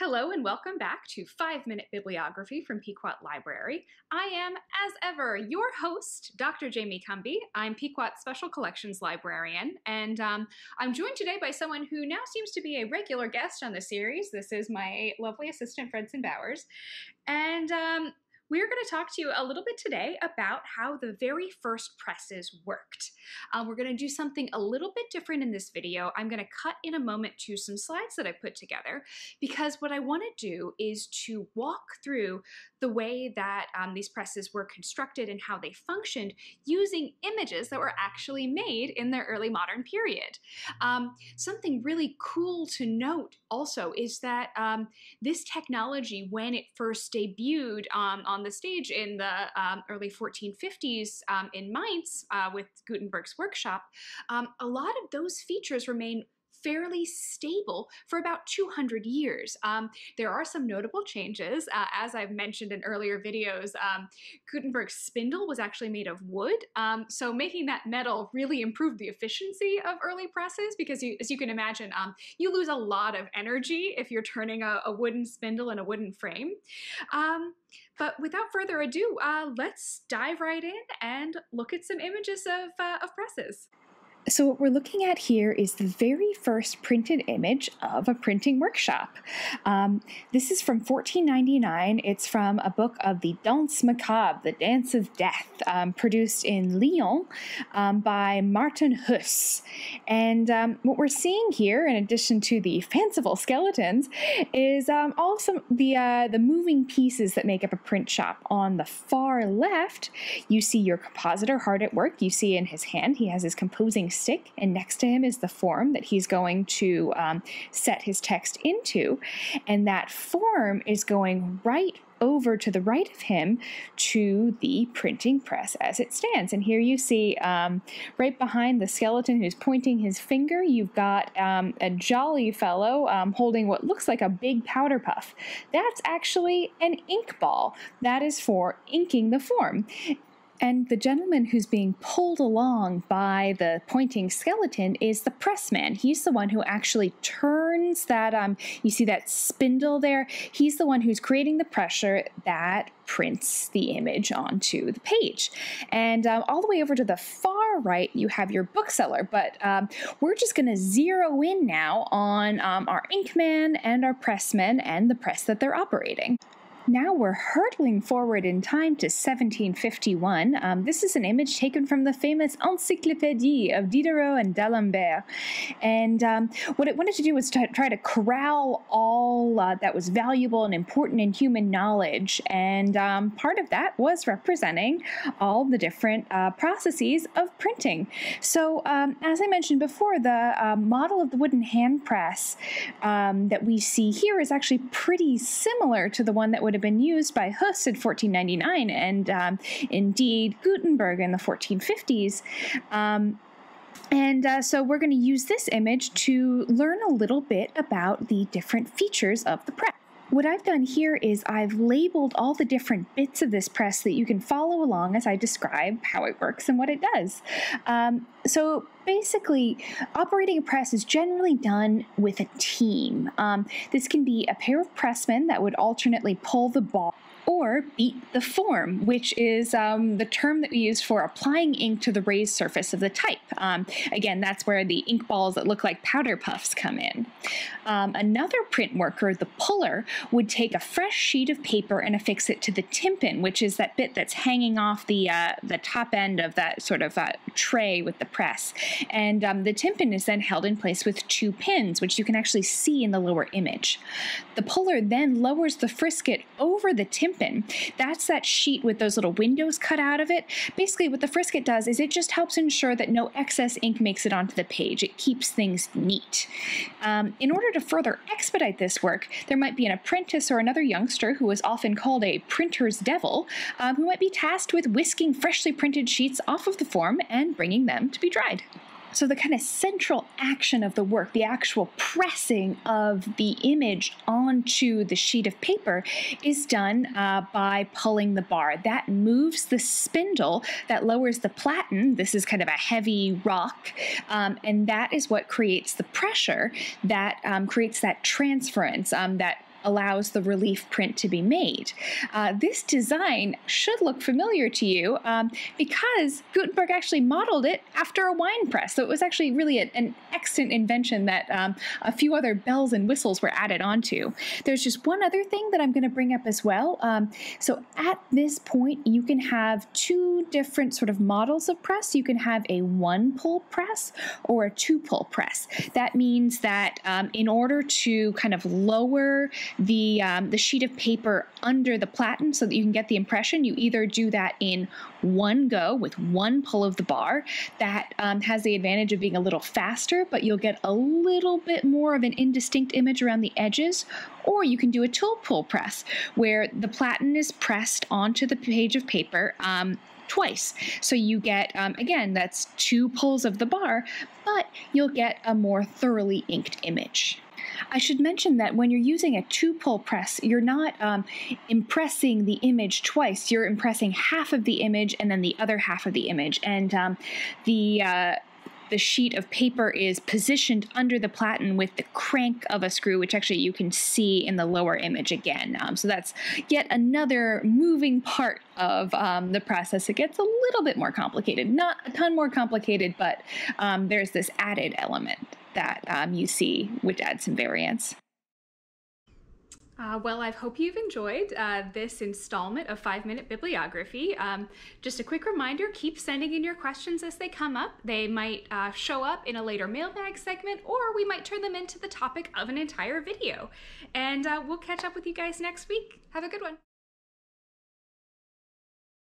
Hello and welcome back to 5 Minute Bibliography from Pequot Library. I am, as ever, your host, Dr. Jamie Cumby. I'm Pequot Special Collections Librarian, and um, I'm joined today by someone who now seems to be a regular guest on the series. This is my lovely assistant, Fredson Bowers. And um, we're going to talk to you a little bit today about how the very first presses worked. Uh, we're going to do something a little bit different in this video. I'm going to cut in a moment to some slides that I put together because what I want to do is to walk through the way that um, these presses were constructed and how they functioned using images that were actually made in the early modern period. Um, something really cool to note also is that um, this technology, when it first debuted um, on the stage in the um, early 1450s um, in Mainz uh, with Gutenberg's workshop, a lot of those features remain fairly stable for about 200 years. Um, there are some notable changes. Uh, as I've mentioned in earlier videos, um, Gutenberg's spindle was actually made of wood, um, so making that metal really improved the efficiency of early presses because, you, as you can imagine, um, you lose a lot of energy if you're turning a, a wooden spindle in a wooden frame. Um, but without further ado, uh, let's dive right in and look at some images of, uh, of presses. So what we're looking at here is the very first printed image of a printing workshop. Um, this is from 1499. It's from a book of the Danse Macabre, the Dance of Death, um, produced in Lyon um, by Martin Huss. And um, what we're seeing here, in addition to the fanciful skeletons, is um, also the uh, the moving pieces that make up a print shop. On the far left, you see your compositor hard at work. You see in his hand he has his composing stick, and next to him is the form that he's going to um, set his text into. And that form is going right over to the right of him to the printing press as it stands. And here you see um, right behind the skeleton who's pointing his finger, you've got um, a jolly fellow um, holding what looks like a big powder puff. That's actually an ink ball. That is for inking the form. And the gentleman who's being pulled along by the pointing skeleton is the pressman. He's the one who actually turns that, um, you see that spindle there? He's the one who's creating the pressure that prints the image onto the page. And um, all the way over to the far right, you have your bookseller, but um, we're just going to zero in now on um, our inkman and our pressman and the press that they're operating. Now we're hurtling forward in time to 1751. Um, this is an image taken from the famous Encyclopédie of Diderot and D'Alembert. And um, what it wanted to do was to try to corral all uh, that was valuable and important in human knowledge. And um, part of that was representing all the different uh, processes of printing. So, um, as I mentioned before, the uh, model of the wooden hand press um, that we see here is actually pretty similar to the one that would have been used by Huss in 1499 and um, indeed Gutenberg in the 1450s. Um, and uh, so we're going to use this image to learn a little bit about the different features of the press. What I've done here is I've labeled all the different bits of this press that you can follow along as I describe how it works and what it does. Um, so basically, operating a press is generally done with a team. Um, this can be a pair of pressmen that would alternately pull the ball or beat the form, which is um, the term that we use for applying ink to the raised surface of the type. Um, again, that's where the ink balls that look like powder puffs come in. Um, another print worker, the puller, would take a fresh sheet of paper and affix it to the tympan, which is that bit that's hanging off the uh, the top end of that sort of uh, tray with the press. And um, the tympan is then held in place with two pins, which you can actually see in the lower image. The puller then lowers the frisket over the tympan that's that sheet with those little windows cut out of it. Basically, what the frisket does is it just helps ensure that no excess ink makes it onto the page. It keeps things neat. Um, in order to further expedite this work, there might be an apprentice or another youngster who is often called a printer's devil, um, who might be tasked with whisking freshly printed sheets off of the form and bringing them to be dried. So, the kind of central action of the work, the actual pressing of the image onto the sheet of paper, is done uh, by pulling the bar. That moves the spindle, that lowers the platen. This is kind of a heavy rock, um, and that is what creates the pressure that um, creates that transference, um, that allows the relief print to be made. Uh, this design should look familiar to you um, because Gutenberg actually modeled it after a wine press. So it was actually really a, an excellent invention that um, a few other bells and whistles were added onto. There's just one other thing that I'm going to bring up as well. Um, so at this point, you can have two different sort of models of press. You can have a one pull press or a two pull press. That means that um, in order to kind of lower the, um, the sheet of paper under the platen so that you can get the impression, you either do that in one go with one pull of the bar. That um, has the advantage of being a little faster, but you'll get a little bit more of an indistinct image around the edges. Or you can do a two pull press where the platen is pressed onto the page of paper. Um, twice. So you get, um, again, that's two pulls of the bar, but you'll get a more thoroughly inked image. I should mention that when you're using a two pull press, you're not um, impressing the image twice. You're impressing half of the image and then the other half of the image. And um, the uh, the sheet of paper is positioned under the platen with the crank of a screw, which actually you can see in the lower image again. Um, so that's yet another moving part of um, the process. It gets a little bit more complicated, not a ton more complicated, but um, there's this added element that um, you see, which adds some variance. Uh, well, I hope you've enjoyed uh, this installment of Five Minute Bibliography. Um, just a quick reminder keep sending in your questions as they come up. They might uh, show up in a later mailbag segment, or we might turn them into the topic of an entire video. And uh, we'll catch up with you guys next week. Have a good one.